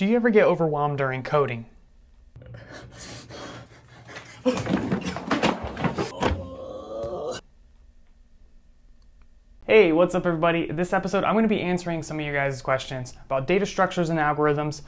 Do you ever get overwhelmed during coding? Hey, what's up everybody? This episode I'm going to be answering some of you guys' questions about data structures and algorithms,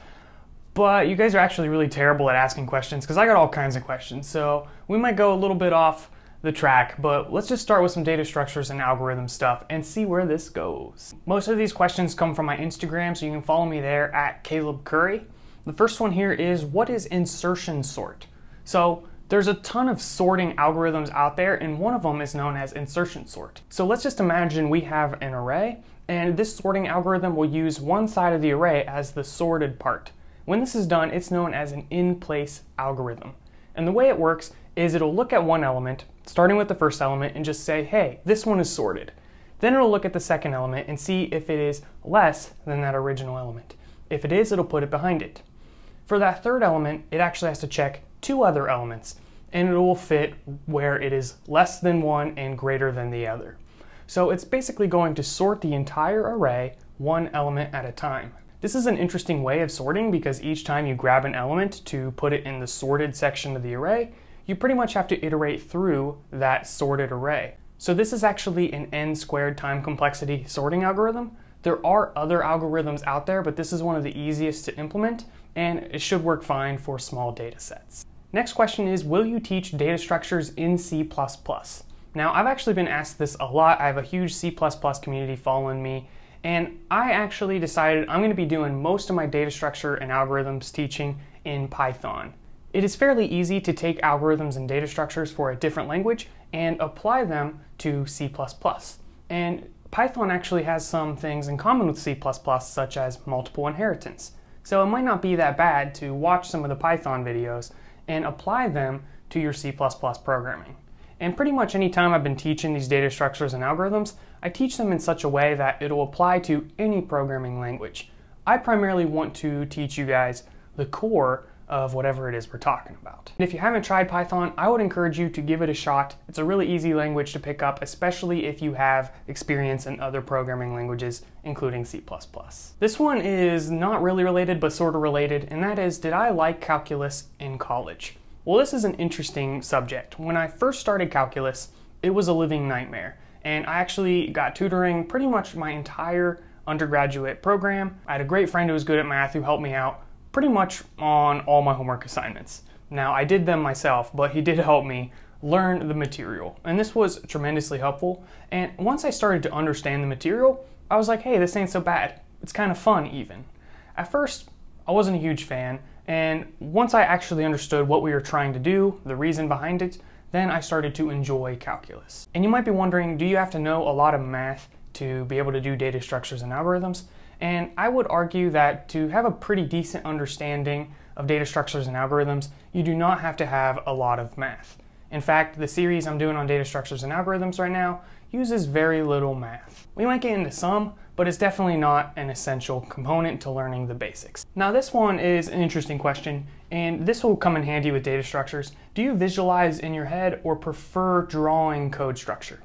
but you guys are actually really terrible at asking questions because I got all kinds of questions. So we might go a little bit off the track, but let's just start with some data structures and algorithm stuff and see where this goes. Most of these questions come from my Instagram, so you can follow me there at Caleb Curry. The first one here is what is insertion sort? So there's a ton of sorting algorithms out there, and one of them is known as insertion sort. So let's just imagine we have an array, and this sorting algorithm will use one side of the array as the sorted part. When this is done, it's known as an in-place algorithm. And the way it works is it'll look at one element, starting with the first element, and just say, hey, this one is sorted. Then it'll look at the second element and see if it is less than that original element. If it is, it'll put it behind it. For that third element, it actually has to check two other elements, and it will fit where it is less than one and greater than the other. So it's basically going to sort the entire array one element at a time. This is an interesting way of sorting because each time you grab an element to put it in the sorted section of the array, you pretty much have to iterate through that sorted array. So this is actually an n squared time complexity sorting algorithm. There are other algorithms out there, but this is one of the easiest to implement, and it should work fine for small data sets. Next question is, will you teach data structures in C++? Now, I've actually been asked this a lot. I have a huge C++ community following me, and I actually decided I'm going to be doing most of my data structure and algorithms teaching in Python. It is fairly easy to take algorithms and data structures for a different language and apply them to C++. And Python actually has some things in common with C++, such as multiple inheritance. So it might not be that bad to watch some of the Python videos and apply them to your C++ programming. And pretty much any time I've been teaching these data structures and algorithms, I teach them in such a way that it'll apply to any programming language. I primarily want to teach you guys the core of whatever it is we're talking about. And if you haven't tried Python, I would encourage you to give it a shot. It's a really easy language to pick up, especially if you have experience in other programming languages, including C++. This one is not really related, but sort of related, and that is, did I like calculus in college? Well, this is an interesting subject. When I first started calculus, it was a living nightmare, and I actually got tutoring pretty much my entire undergraduate program. I had a great friend who was good at math who helped me out pretty much on all my homework assignments. Now, I did them myself, but he did help me learn the material, and this was tremendously helpful. And once I started to understand the material, I was like, hey, this ain't so bad. It's kind of fun, even. At first, I wasn't a huge fan, and once I actually understood what we were trying to do, the reason behind it, then I started to enjoy calculus. And you might be wondering, do you have to know a lot of math to be able to do data structures and algorithms? And I would argue that to have a pretty decent understanding of data structures and algorithms, you do not have to have a lot of math. In fact, the series I'm doing on data structures and algorithms right now uses very little math. We might get into some, but it's definitely not an essential component to learning the basics. Now this one is an interesting question, and this will come in handy with data structures. Do you visualize in your head or prefer drawing code structure?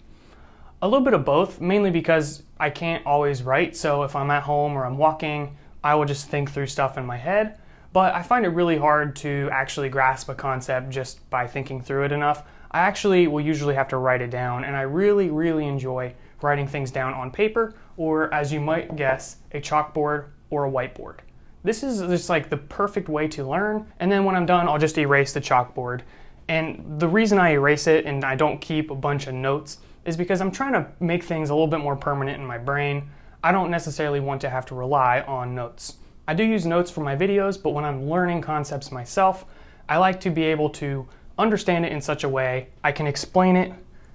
A little bit of both, mainly because I can't always write, so if I'm at home or I'm walking, I will just think through stuff in my head. But I find it really hard to actually grasp a concept just by thinking through it enough. I actually will usually have to write it down, and I really, really enjoy writing things down on paper, or as you might guess, a chalkboard or a whiteboard. This is just like the perfect way to learn, and then when I'm done, I'll just erase the chalkboard. And the reason I erase it and I don't keep a bunch of notes is because I'm trying to make things a little bit more permanent in my brain. I don't necessarily want to have to rely on notes. I do use notes for my videos, but when I'm learning concepts myself, I like to be able to understand it in such a way I can explain it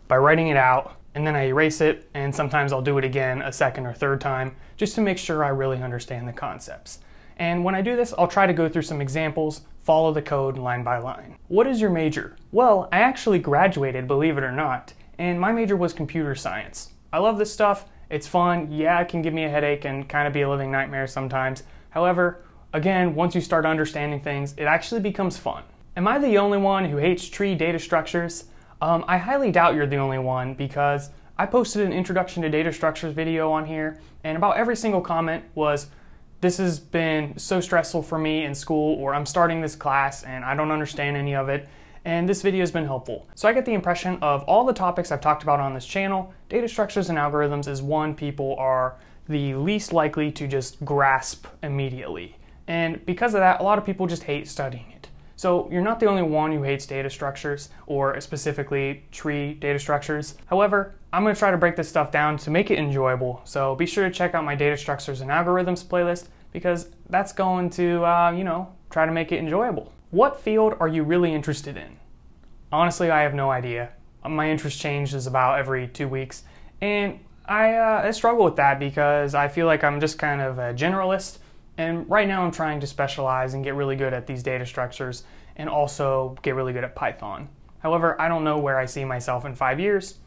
by writing it out and then I erase it and sometimes I'll do it again a second or third time just to make sure I really understand the concepts. And when I do this, I'll try to go through some examples, follow the code line by line. What is your major? Well, I actually graduated, believe it or not, and my major was computer science. I love this stuff. It's fun. Yeah, it can give me a headache and kind of be a living nightmare sometimes. However, again, once you start understanding things, it actually becomes fun. Am I the only one who hates tree data structures? Um, I highly doubt you're the only one because I posted an introduction to data structures video on here, and about every single comment was, this has been so stressful for me in school, or I'm starting this class and I don't understand any of it, and this video has been helpful. So I get the impression of all the topics I've talked about on this channel, data structures and algorithms is one people are the least likely to just grasp immediately. And because of that, a lot of people just hate studying it. So you're not the only one who hates data structures, or specifically tree data structures. However, I'm gonna try to break this stuff down to make it enjoyable. So be sure to check out my data structures and algorithms playlist because that's going to, uh, you know, try to make it enjoyable. What field are you really interested in? Honestly, I have no idea. My interest changes about every two weeks, and I, uh, I struggle with that because I feel like I'm just kind of a generalist and right now I'm trying to specialize and get really good at these data structures and also get really good at Python. However, I don't know where I see myself in five years.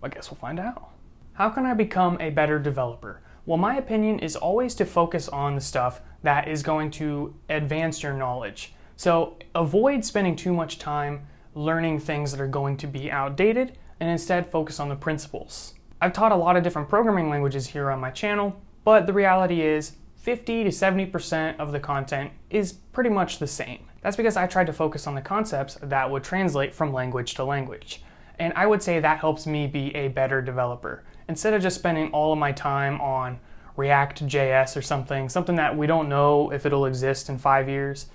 I guess we'll find out. How can I become a better developer? Well, my opinion is always to focus on the stuff that is going to advance your knowledge. So avoid spending too much time learning things that are going to be outdated and instead focus on the principles. I've taught a lot of different programming languages here on my channel, but the reality is 50 to 70% of the content is pretty much the same. That's because I tried to focus on the concepts that would translate from language to language. And I would say that helps me be a better developer. Instead of just spending all of my time on React.js or something, something that we don't know if it'll exist in five years,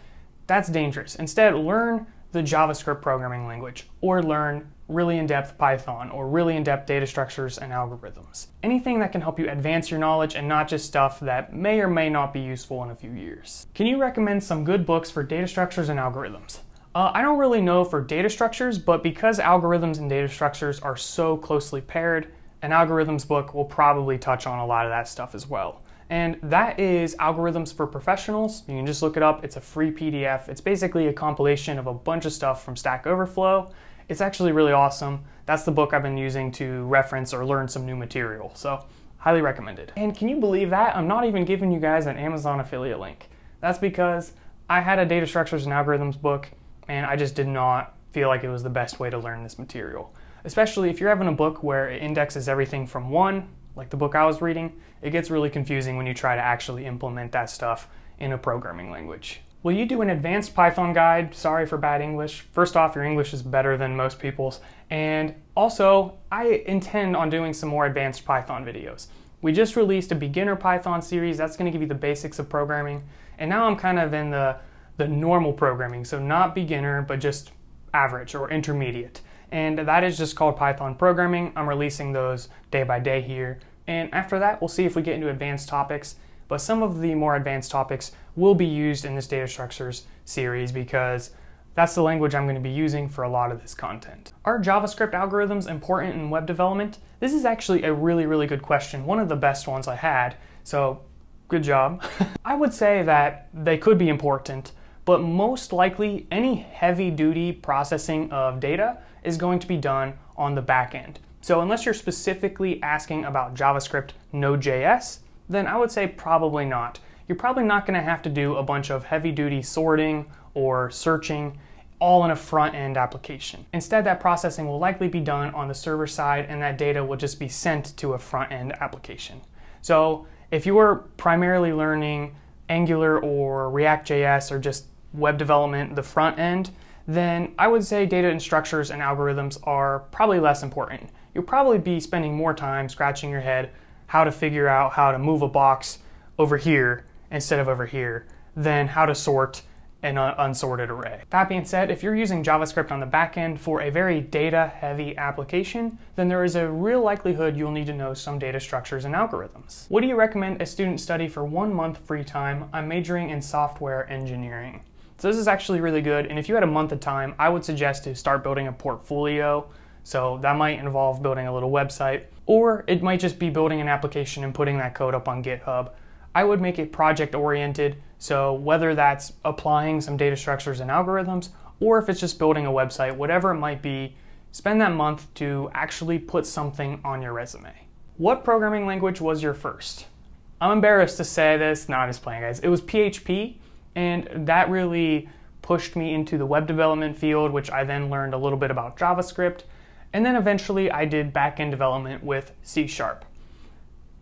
that's dangerous. Instead, learn the JavaScript programming language or learn really in-depth Python or really in-depth data structures and algorithms. Anything that can help you advance your knowledge and not just stuff that may or may not be useful in a few years. Can you recommend some good books for data structures and algorithms? Uh, I don't really know for data structures, but because algorithms and data structures are so closely paired, an algorithms book will probably touch on a lot of that stuff as well. And that is Algorithms for Professionals. You can just look it up. It's a free PDF. It's basically a compilation of a bunch of stuff from Stack Overflow it's actually really awesome. That's the book I've been using to reference or learn some new material. So highly recommended. And can you believe that? I'm not even giving you guys an Amazon affiliate link. That's because I had a data structures and algorithms book and I just did not feel like it was the best way to learn this material. Especially if you're having a book where it indexes everything from one, like the book I was reading, it gets really confusing when you try to actually implement that stuff in a programming language. Will you do an advanced Python guide? Sorry for bad English. First off, your English is better than most people's. And also, I intend on doing some more advanced Python videos. We just released a beginner Python series. That's going to give you the basics of programming. And now I'm kind of in the, the normal programming. So not beginner, but just average or intermediate. And that is just called Python programming. I'm releasing those day by day here. And after that, we'll see if we get into advanced topics but some of the more advanced topics will be used in this data structures series because that's the language I'm going to be using for a lot of this content. Are JavaScript algorithms important in web development? This is actually a really, really good question, one of the best ones I had, so good job. I would say that they could be important, but most likely any heavy duty processing of data is going to be done on the back end. So unless you're specifically asking about JavaScript Node.js, then I would say probably not. You're probably not going to have to do a bunch of heavy duty sorting or searching all in a front end application. Instead, that processing will likely be done on the server side and that data will just be sent to a front end application. So if you were primarily learning Angular or React.js or just web development, the front end, then I would say data and structures and algorithms are probably less important. You'll probably be spending more time scratching your head how to figure out how to move a box over here instead of over here than how to sort an unsorted array. That being said, if you're using JavaScript on the back end for a very data heavy application, then there is a real likelihood you'll need to know some data structures and algorithms. What do you recommend a student study for one month free time? I'm majoring in software engineering. So this is actually really good, and if you had a month of time, I would suggest to start building a portfolio so that might involve building a little website, or it might just be building an application and putting that code up on GitHub. I would make it project oriented, so whether that's applying some data structures and algorithms, or if it's just building a website, whatever it might be, spend that month to actually put something on your resume. What programming language was your first? I'm embarrassed to say this, no, I'm just playing, guys. It was PHP, and that really pushed me into the web development field, which I then learned a little bit about JavaScript. And then eventually I did backend development with C Sharp.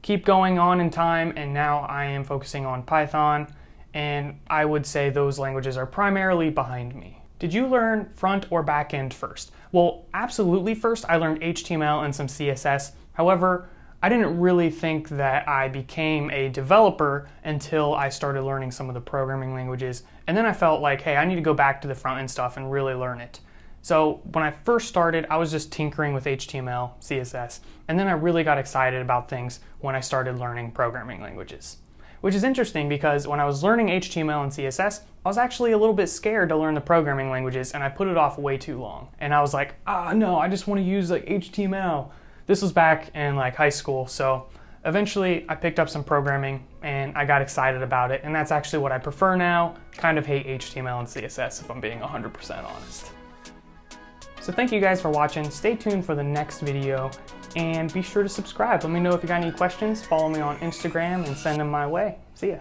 keep going on in time, and now I am focusing on Python, and I would say those languages are primarily behind me. Did you learn front or back end first? Well, absolutely first. I learned HTML and some CSS. However, I didn't really think that I became a developer until I started learning some of the programming languages. And then I felt like, hey, I need to go back to the front end stuff and really learn it. So when I first started, I was just tinkering with HTML, CSS, and then I really got excited about things when I started learning programming languages. Which is interesting because when I was learning HTML and CSS, I was actually a little bit scared to learn the programming languages and I put it off way too long. And I was like, ah, no, I just want to use like HTML. This was back in like high school, so eventually I picked up some programming and I got excited about it, and that's actually what I prefer now. Kind of hate HTML and CSS if I'm being 100% honest. So thank you guys for watching. Stay tuned for the next video and be sure to subscribe. Let me know if you got any questions. Follow me on Instagram and send them my way. See ya.